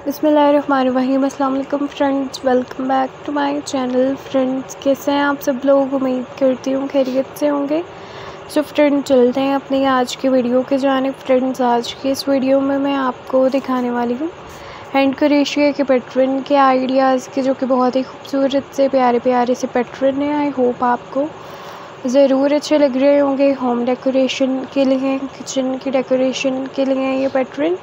बसमीम अल्लाम friends, welcome back to my channel. Friends, कैसे हैं आप सब लोग? उम्मीद करती हूँ खैरियत से होंगे। सो फ्रेंड चलते हैं अपनी आज की वीडियो के जाने फ्रेंड्स, आज की इस वीडियो में मैं आपको दिखाने वाली हूँ हैंड क्रेशिया के पैटर्न के आइडियाज़ के, जो कि बहुत ही खूबसूरत से प्यारे प्यारे से पैटर्न हैं। आई होप आपको ज़रूर अच्छे लग रहे होंगे। होम डेकोरेशन के लिए, किचन की डेकोरेशन के लिए ये पैटर्न।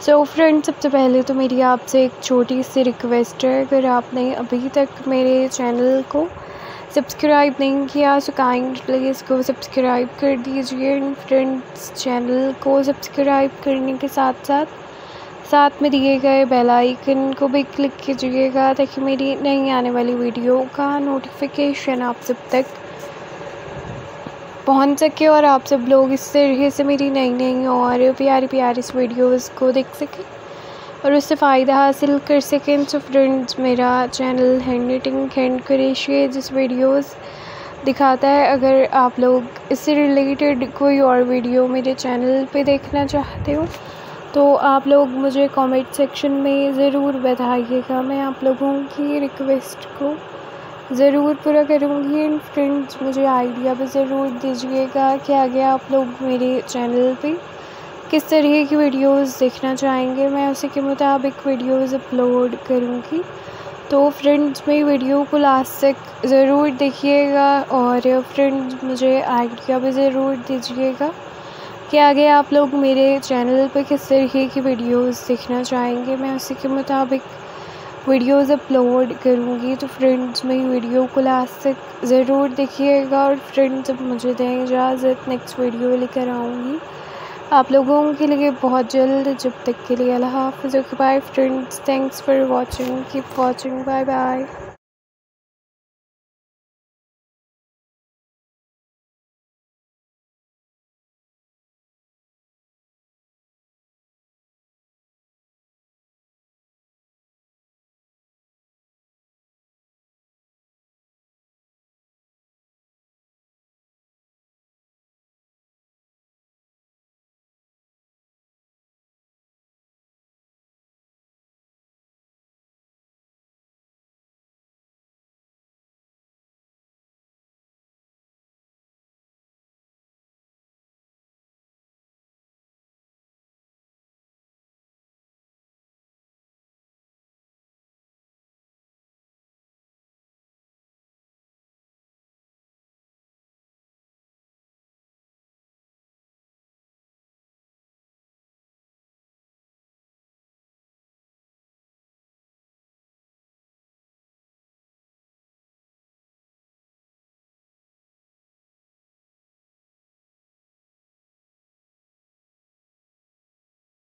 सो so फ्रेंड सबसे पहले तो मेरी आपसे एक छोटी सी रिक्वेस्ट है। अगर आपने अभी तक मेरे चैनल को सब्सक्राइब नहीं किया सो काइंडली इसको सब्सक्राइब कर दीजिए इन फ्रेंड्स चैनल को सब्सक्राइब करने के साथ साथ साथ में दिए गए बेल आइकन को भी क्लिक कीजिएगा ताकि मेरी नई आने वाली वीडियो का नोटिफिकेशन आप सब तक पहुँच सके और आप सब लोग इस तरीके से मेरी नई नई और प्यारी प्यारी इस वीडियोस को देख सकें और उससे फ़ायदा हासिल कर सकें। तो फ्रेंड्स मेरा channel hand knitting hand crochet जिस वीडियोस दिखाता है, अगर आप लोग इससे रिलेटेड कोई और वीडियो मेरे चैनल पे देखना चाहते हो तो आप लोग मुझे कमेंट सेक्शन में ज़रूर बताइएगा। मैं आप लोगों की रिक्वेस्ट को ज़रूर पूरा करूँगी एंड फ्रेंड्स मुझे आइडिया भी ज़रूर दीजिएगा कि आगे आप लोग मेरे चैनल पे किस तरह की वीडियोस देखना चाहेंगे। मैं उसी के मुताबिक वीडियोस अपलोड करूँगी। तो फ्रेंड्स मेरी वीडियो को लास्ट तक ज़रूर देखिएगा और फ्रेंड्स मुझे आइडिया भी ज़रूर दीजिएगा कि आगे आप लोग मेरे चैनल पर किस तरीके की वीडियोस देखना चाहेंगे। मैं उसी के मुताबिक वीडियोस अपलोड करूँगी तो फ्रेंड्स मेरी वीडियो को लास्ट तक ज़रूर देखिएगा और फ्रेंड्स अब मुझे दें इजाज़त। नेक्स्ट वीडियो लेकर आऊँगी। आप लोगों के लिए बहुत जल्द, जब तक के लिए अल्लाह half bye friends thanks for watching keep watching bye bye